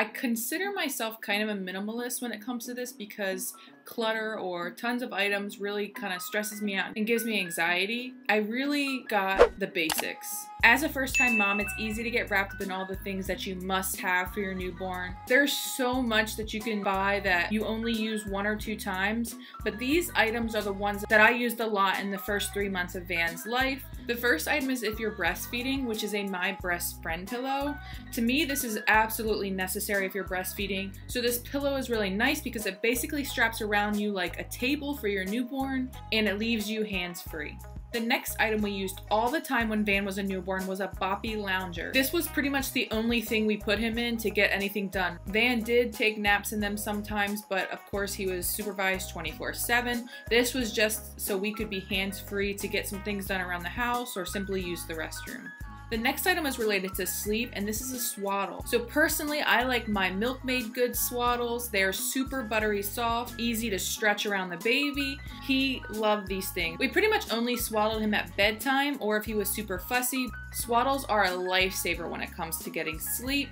I consider myself kind of a minimalist when it comes to this because clutter or tons of items really kind of stresses me out and gives me anxiety. I really got the basics. As a first time mom, it's easy to get wrapped up in all the things that you must have for your newborn. There's so much that you can buy that you only use one or two times, but these items are the ones that I used a lot in the first three months of Van's life. The first item is if you're breastfeeding, which is a My Breast Friend pillow. To me, this is absolutely necessary if you're breastfeeding. So this pillow is really nice because it basically straps around you like a table for your newborn and it leaves you hands-free. The next item we used all the time when Van was a newborn was a boppy lounger. This was pretty much the only thing we put him in to get anything done. Van did take naps in them sometimes, but of course he was supervised 24-7. This was just so we could be hands-free to get some things done around the house or simply use the restroom. The next item is related to sleep, and this is a swaddle. So personally, I like my Milkmaid Good swaddles. They're super buttery soft, easy to stretch around the baby. He loved these things. We pretty much only swaddled him at bedtime or if he was super fussy. Swaddles are a lifesaver when it comes to getting sleep.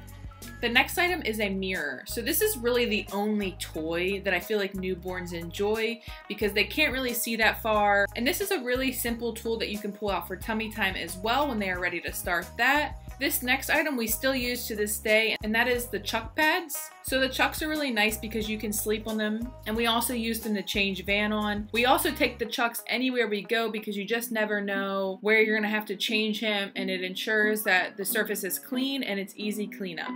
The next item is a mirror. So this is really the only toy that I feel like newborns enjoy because they can't really see that far. And this is a really simple tool that you can pull out for tummy time as well when they are ready to start that. This next item we still use to this day, and that is the chuck pads. So the chucks are really nice because you can sleep on them, and we also use them to change Van on. We also take the chucks anywhere we go because you just never know where you're gonna have to change him, and it ensures that the surface is clean and it's easy cleanup.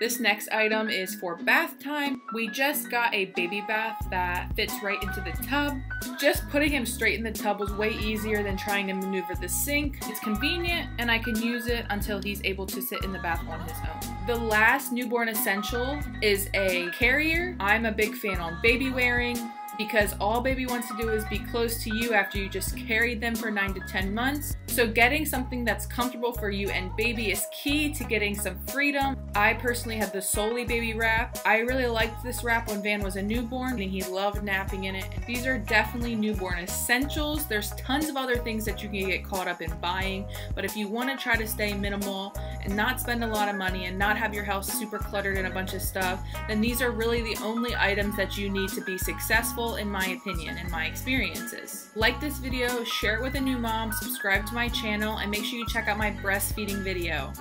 This next item is for bath time. We just got a baby bath that fits right into the tub. Just putting him straight in the tub was way easier than trying to maneuver the sink. It's convenient and I can use it until he's able to sit in the bath on his own. The last newborn essential is a carrier. I'm a big fan on baby wearing because all baby wants to do is be close to you after you just carried them for 9 to 10 months. So getting something that's comfortable for you and baby is key to getting some freedom. I personally had the Solly baby wrap. I really liked this wrap when Van was a newborn and he loved napping in it. These are definitely newborn essentials. There's tons of other things that you can get caught up in buying, but if you want to try to stay minimal and not spend a lot of money and not have your house super cluttered in a bunch of stuff, then these are really the only items that you need to be successful in my opinion and my experiences. Like this video, share it with a new mom, subscribe to channel, and make sure you check out my breastfeeding video.